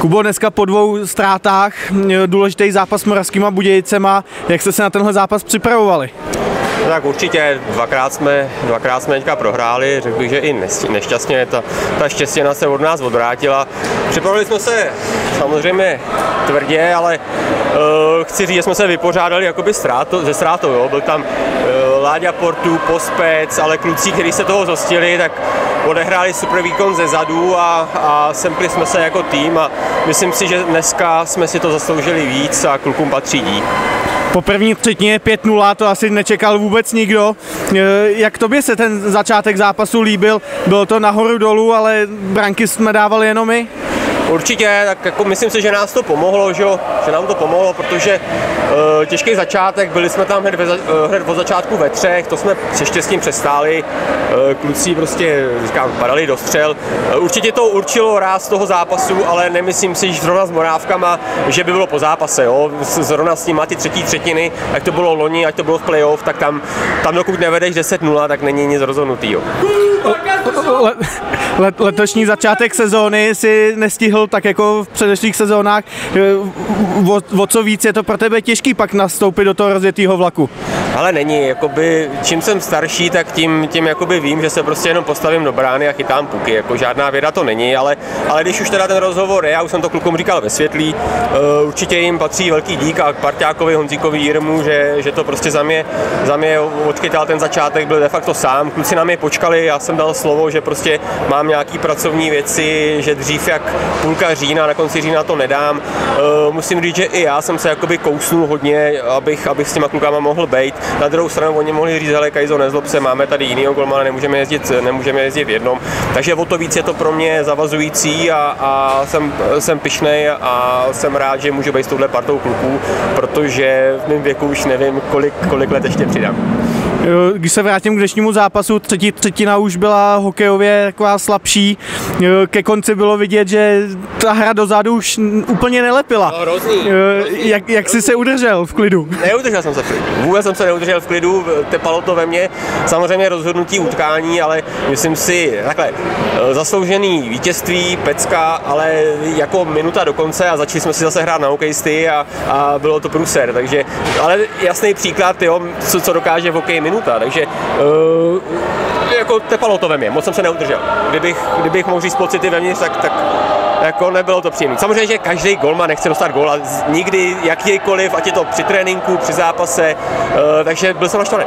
Kubo, dneska po dvou ztrátách důležitý zápas s Moravskýma Budějicema. Jak jste se na tenhle zápas připravovali? No tak určitě, dvakrát jsme, dvakrát jsme teďka prohráli, řekl bych, že i nešťastně, ta, ta štěstěna se od nás odvrátila. Připravili jsme se samozřejmě tvrdě, ale uh, chci říct, že jsme se vypořádali jakoby ztráto, ze ztrátou, jo. byl tam uh, Láďa Portu, Pospec, ale kluci, kteří se toho zhostili, tak odehráli super výkon ze zadu a, a sempli jsme se jako tým a myslím si, že dneska jsme si to zasloužili víc a klukům patří dík. Po první třetině 5-0 to asi nečekal vůbec nikdo. E, jak tobě se ten začátek zápasu líbil? Bylo to nahoru dolů, ale branky jsme dávali jenom my? Určitě, tak jako myslím si, že nás to pomohlo, že, že nám to pomohlo, protože uh, těžký začátek, byli jsme tam hned, ve, uh, hned od začátku ve třech, to jsme se štěstím přestáli, uh, kluci prostě, říkám, padali do střel. Uh, určitě to určilo ráz toho zápasu, ale nemyslím si, že zrovna s Morávkama, že by bylo po zápase, jo? zrovna s nimi ty třetí třetiny, ať to bylo loni, ať to bylo v playoff, tak tam, tam dokud nevedeš 10-0, tak není nic rozhodnutýho. Let, letošní začátek sezóny si nestihl tak jako v předešlých sezónách. O, o co víc je to pro tebe těžký pak nastoupit do toho rozjetého vlaku? Ale není, jakoby, čím jsem starší, tak tím, tím jakoby vím, že se prostě jenom postavím do brány a chytám puky, jako žádná věda to není, ale, ale když už teda ten rozhovor je, já už jsem to klukům říkal ve světlí, uh, určitě jim patří velký dík a Parťákovi, Honzíkovi, Jirmu, že, že to prostě za mě, za mě odchytal ten začátek, byl de facto sám, kluci na mě počkali, já jsem dal slovo, že prostě mám nějaký pracovní věci, že dřív jak půlka října, na konci října to nedám. Uh, musím říct, že i já jsem se jakoby kousnul hodně, abych, abych s těma klukama mohl být. Na druhou stranu oni mohli říct, hele Kajzo, nezlob se, máme tady jinýho golmana, nemůžeme jezdit, nemůžeme jezdit v jednom. Takže o to víc je to pro mě zavazující a, a jsem, jsem pišnej a jsem rád, že můžu být s touhle partou kluků, protože v mém věku už nevím, kolik, kolik let ještě přidám. Když se vrátím k dnešnímu zápasu, třetí třetina už byla hokejově taková slabší. Ke konci bylo vidět, že ta hra dozadu už úplně nelepila. No, hrozný, hrozný. Jak, jak jsi se udržel v klidu? Neudržel jsem se v klidu. Vůbec jsem se neudržel v klidu, tepalo to ve mně. Samozřejmě rozhodnutí utkání, ale myslím si, takhle, zasloužený vítězství, pecka, ale jako minuta do konce a začali jsme si zase hrát na hokejisty a, a bylo to pruser. Takže, ale jasný příklad, jo, co, co dokáže v hokeji minuta, takže uh, jako tepalo to ve mně, moc jsem se neudržel. Kdybych, kdybych mohl říct pocity vevnitř, tak, tak jako nebylo to příjemné. Samozřejmě, že každý golman nechce dostat gól, nikdy jakýkoliv, ať je to při tréninku, při zápase, uh, takže byl jsem naštvaný.